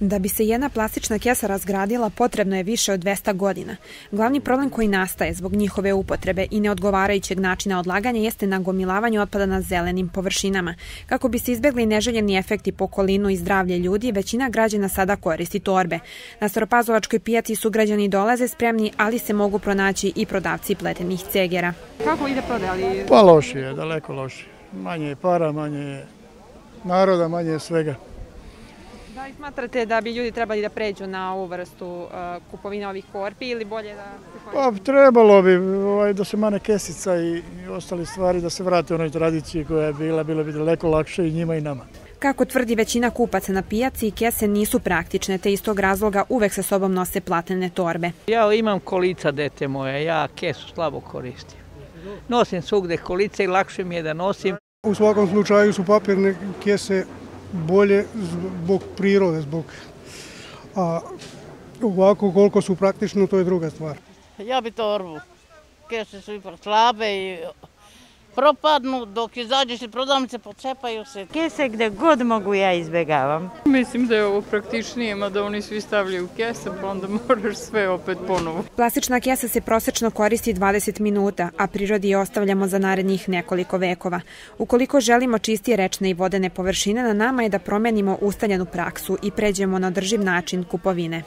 Da bi se jedna plastična kesa razgradila, potrebno je više od 200 godina. Glavni problem koji nastaje zbog njihove upotrebe i neodgovarajućeg načina odlaganja jeste nagomilavanje otpada na zelenim površinama. Kako bi se izbegli neželjeni efekti po okolinu i zdravlje ljudi, većina građana sada koristi torbe. Na Staropazovačkoj pijaci su građani dolaze spremni, ali se mogu pronaći i prodavci pletenih cegera. Kako ide prodali? Pa lošije, daleko lošije. Manje je para, manje je naroda, manje je svega. Da li smatrate da bi ljudi trebali da pređu na ovu vrstu uh, kupovine ovih korpi ili bolje da Pa trebalo bi ovaj, da se mane kesica i, i ostali stvari, da se vrate onoj tradiciji koja je bila, bilo bi daleko lakše i njima i nama. Kako tvrdi većina kupaca na pijaci, kese nisu praktične, te iz tog razloga uvek sa sobom nose platene torbe. Ja imam kolica, dete moje, ja kesu slabo koristim. Nosim svugde kolice i lakše mi je da nosim. U svakom slučaju su papirne kese bolje zbog prirode, zbog a ovako koliko su praktično, to je druga stvar. Ja bi torbu. Kese su ipak slabe i propadnu, dok izađeš iz prodavnice, pocepaju se. Kese gde god mogu ja izbegavam. Mislim da je ovo praktičnije, da oni svi stavljaju kese, pa onda moraš sve opet ponovo. Plastična kesa se prosečno koristi 20 minuta, a prirodi je ostavljamo za narednih nekoliko vekova. Ukoliko želimo čistije rečne i vodene površine, na nama je da promenimo ustaljenu praksu i pređemo na drživ način kupovine.